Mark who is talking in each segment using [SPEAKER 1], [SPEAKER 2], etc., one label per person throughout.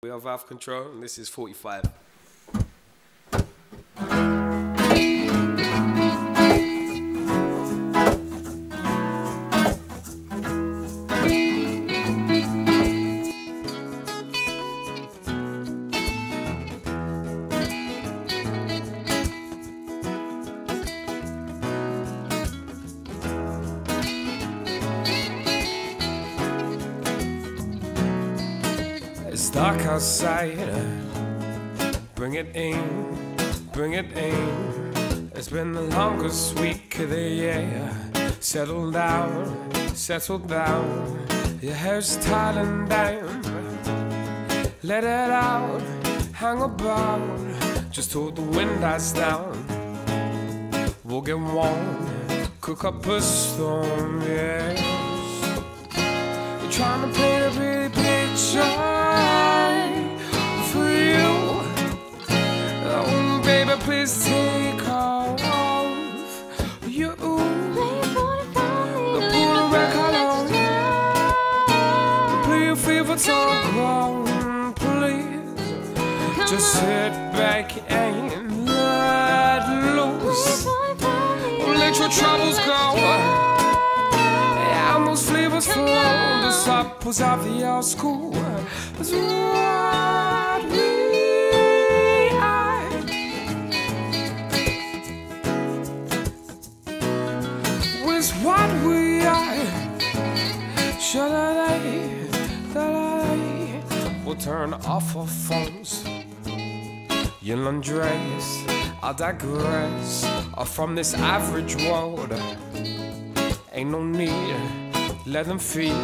[SPEAKER 1] We are Valve Control, and this is 45. It's dark outside. Bring it in, bring it in. It's been the longest week of the year. Settle down, settle down. Your hair's tied and down. Let it out, hang about. Just hold the wind dies down. We'll get warm, cook up a storm, yes. You're trying to paint a pretty picture Just sit back and let loose. Let your troubles go. Yeah, most flavors flow. The was of the old school. That's what we are. Was what we are. Should I? We'll turn off our phones. You'll undress. I'll digress. Uh, From this average world. Ain't no need, let them feel.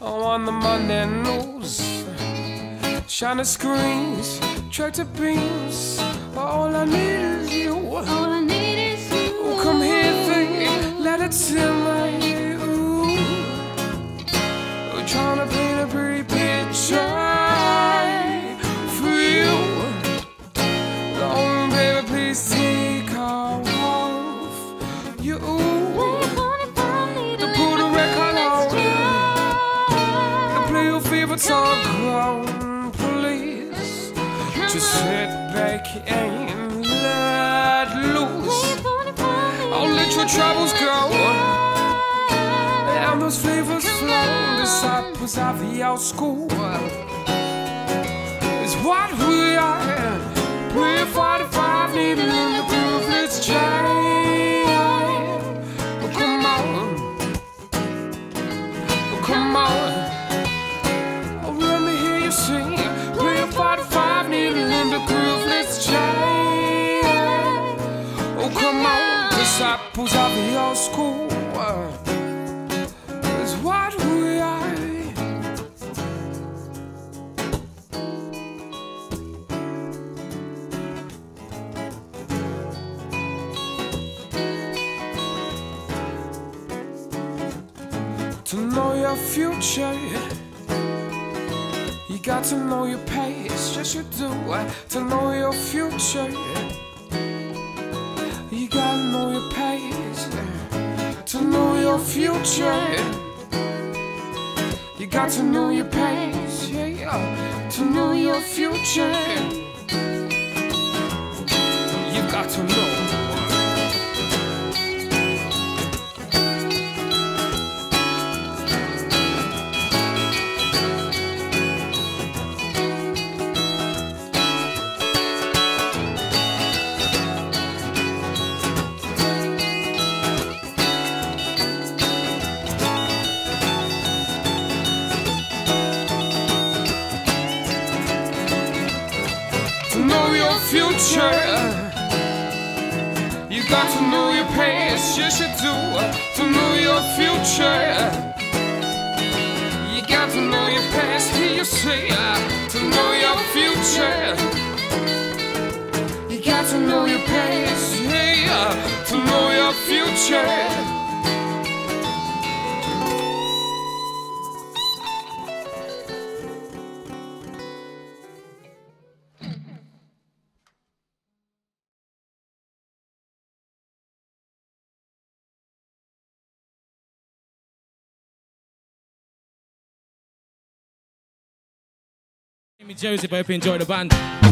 [SPEAKER 1] Oh, on the Monday news, shining screens, tractor beams. All I need is you. All I need is you Oh, come here, thing, let it simmer you. To put a record on. To play your favorite song, on, please. Just sit back and let loose. Oh, let your troubles go. And those flavors flow. Disciples of the old school. Is what we are. Play Old school. Is what we are. To know your future, you got to know your past. Yes, you do. Uh, to know your future, your future, you got to know your past. Yeah, yeah. To know your future, you got to know. Future. You got to know your past, you do. To know your future. You got to know your past, here you say. To know your future. You got to know your past, yeah. To know your future.
[SPEAKER 2] Joseph, I hope you enjoy the band.